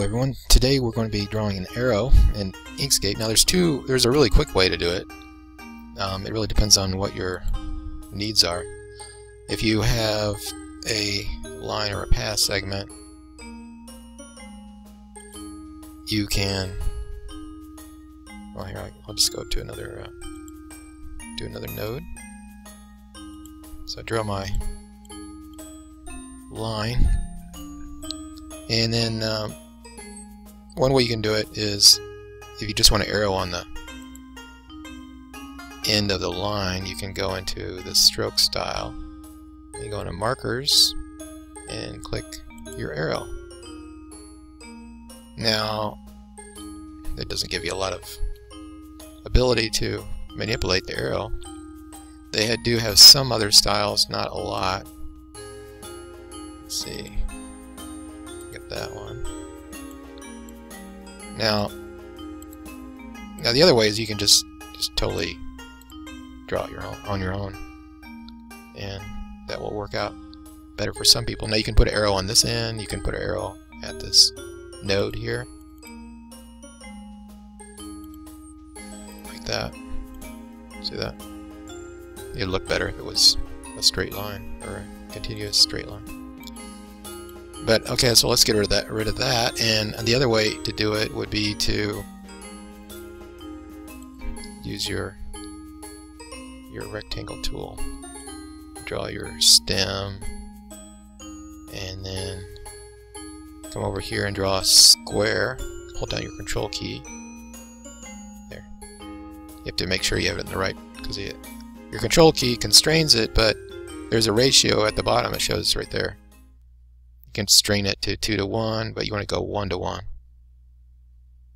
everyone. Today we're going to be drawing an arrow in Inkscape. Now there's two, there's a really quick way to do it. Um, it really depends on what your needs are. If you have a line or a path segment, you can, well here I'll just go to another, uh, do another node. So I draw my line and then um, one way you can do it is if you just want to arrow on the end of the line, you can go into the stroke style. You go into markers and click your arrow. Now, it doesn't give you a lot of ability to manipulate the arrow. They do have some other styles, not a lot. Let's see get that one. Now, now the other way is you can just just totally draw it your own on your own, and that will work out better for some people. Now you can put an arrow on this end. You can put an arrow at this node here, like that. See that? It'd look better if it was a straight line or a continuous straight line. But okay, so let's get rid of that. Rid of that, and the other way to do it would be to use your your rectangle tool. Draw your stem, and then come over here and draw a square. Hold down your control key. There. You have to make sure you have it in the right because your control key constrains it, but there's a ratio at the bottom. It shows right there can strain it to 2 to 1, but you want to go 1 to 1.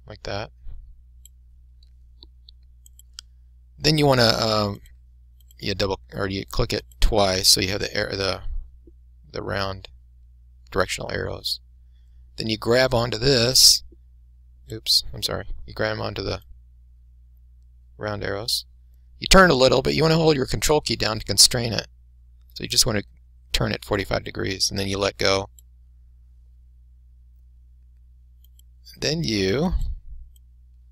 Like that. Then you want to um, you double or you click it twice so you have the air the the round directional arrows. Then you grab onto this. Oops, I'm sorry. You grab onto the round arrows. You turn a little, but you want to hold your control key down to constrain it. So you just want to turn it 45 degrees, and then you let go. Then you,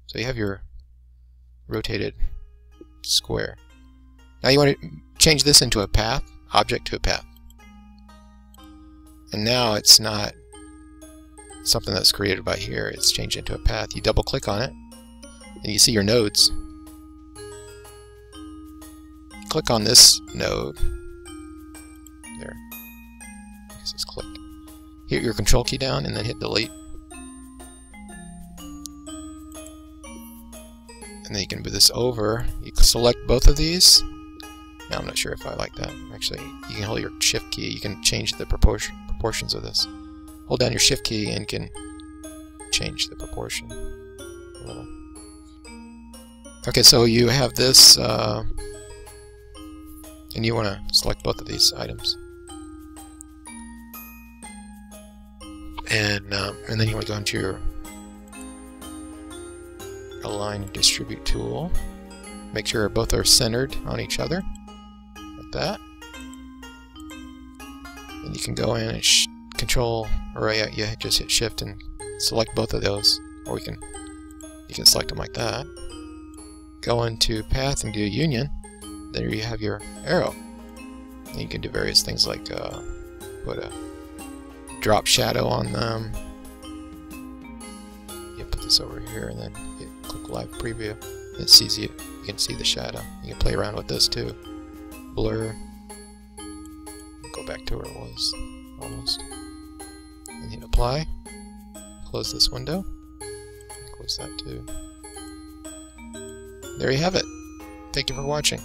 so you have your rotated square. Now you want to change this into a path, object to a path. And now it's not something that's created by here, it's changed into a path. You double click on it, and you see your nodes. Click on this node. There. I guess it's click. Hit your control key down and then hit delete. And then you can move this over. You can select both of these. Now I'm not sure if I like that. Actually, you can hold your shift key. You can change the proportion proportions of this. Hold down your shift key and can change the proportion a little. Okay, so you have this, uh, and you want to select both of these items. And, um, and then you want to go into your align and distribute tool. Make sure both are centered on each other, like that. And you can go in and control, or yeah, you just hit shift and select both of those, or we can, you can select them like that. Go into path and do union. There you have your arrow. And you can do various things like uh, put a drop shadow on them. You put this over here and then click live preview. It sees you. You can see the shadow. You can play around with this too. Blur. Go back to where it was. Almost. And hit apply. Close this window. Close that too. There you have it. Thank you for watching.